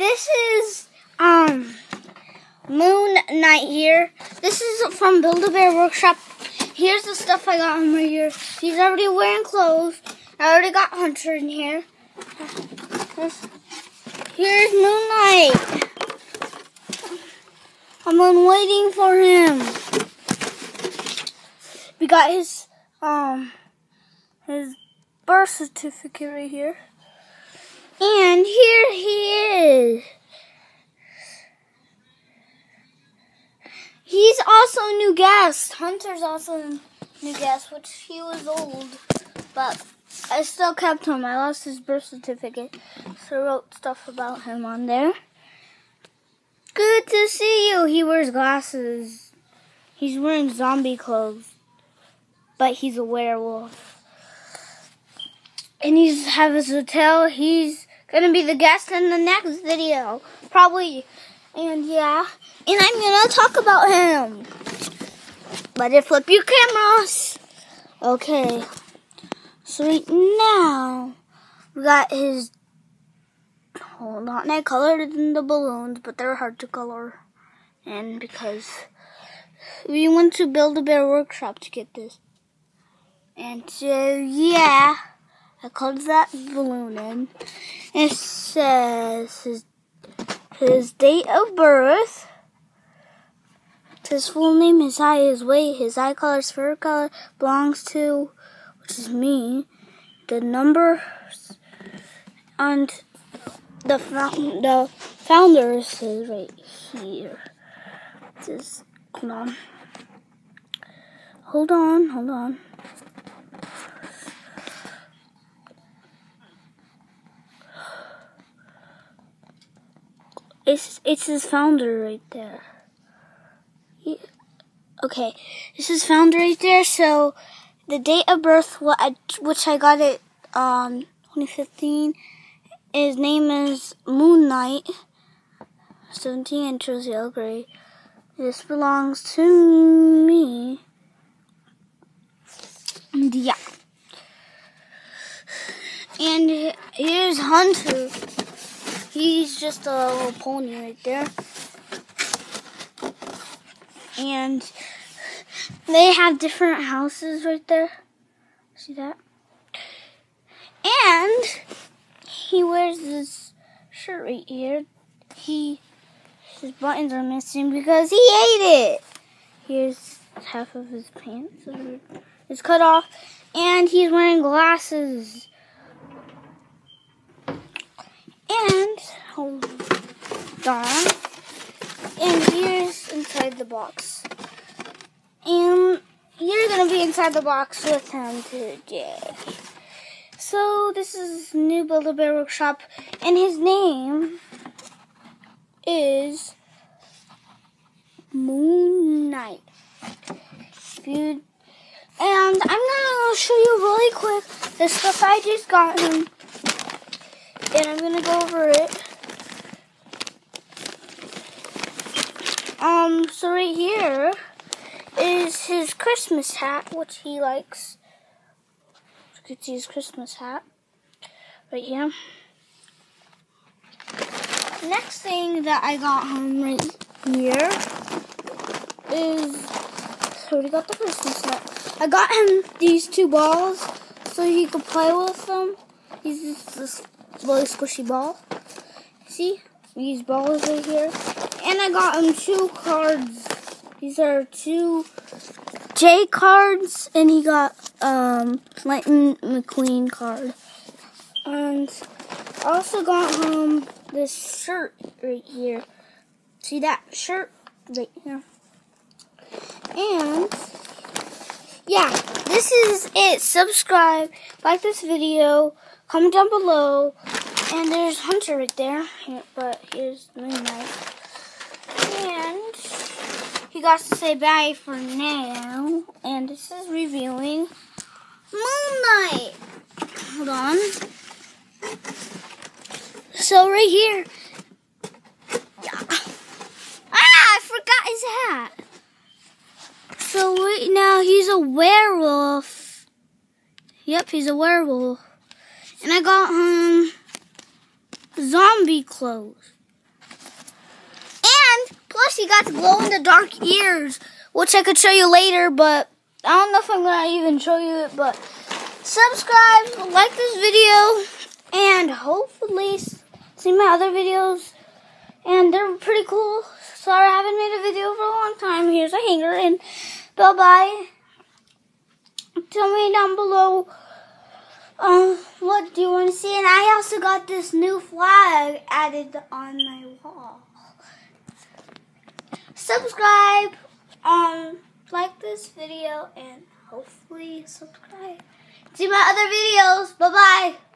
this is um Moon Knight here. This is from Build a Bear Workshop. Here's the stuff I got him right here. He's already wearing clothes. I already got Hunter in here. Here's Moon Knight. I'm waiting for him. We got his um his birth certificate right here. And here he is. He's also a new guest. Hunter's also a new guest, which he was old, but I still kept him. I lost his birth certificate, so I wrote stuff about him on there. Good to see you. He wears glasses. He's wearing zombie clothes, but he's a werewolf. And he's have his hotel. He's gonna be the guest in the next video, probably. And yeah, and I'm gonna talk about him. Better flip your cameras. Okay. So right now, we got his. Hold on, I colored in the balloons, but they're hard to color, and because we went to Build a Bear Workshop to get this, and so yeah. I colored that balloon in. It says his, his date of birth, his full name, his height, his weight, his eye color, his fur color belongs to, which is me, the numbers, and the found, the founders is right here. Just hold on, hold on, hold on. It's his founder right there. He, okay, this is founder right there. So the date of birth, what I, which I got it um 2015. His name is Moon Knight. 17 inches yellow gray. This belongs to me. And yeah. And here's Hunter. He's just a little pony right there. And they have different houses right there. See that? And he wears this shirt right here. He his buttons are missing because he ate it. Here's half of his pants. It's cut off. And he's wearing glasses. And hold on. And here's inside the box. And you're gonna be inside the box with him today. So this is new Build a Bear Workshop, and his name is Moon Knight. And I'm gonna show you really quick the stuff I just got him and I'm gonna go over it. Um, so right here is his Christmas hat, which he likes. You can see his Christmas hat right here. Next thing that I got him right here is so we got the Christmas hat. I got him these two balls so he could play with them. He's just really squishy ball. See? These balls right here. And I got him two cards. These are two J cards, and he got um Lightning McQueen card. And I also got him this shirt right here. See that shirt right here. And yeah, this is it. Subscribe, like this video, comment down below, and there's Hunter right there. But here's Moon Knight. And he got to say bye for now. And this is reviewing Moon Knight. Hold on. So right here. Ah, I forgot his hat. So right now he's a werewolf. Yep, he's a werewolf. And I got um zombie clothes. And plus, he got glow in the dark ears, which I could show you later, but I don't know if I'm gonna even show you it. But subscribe, like this video, and hopefully see my other videos. And they're pretty cool. Sorry I haven't made a video for a long time. Here's a hanger, and bye bye. Tell me down below. Um, what do you want to see? And I also got this new flag added on my wall subscribe, um, like this video, and hopefully subscribe. See my other videos. Bye-bye.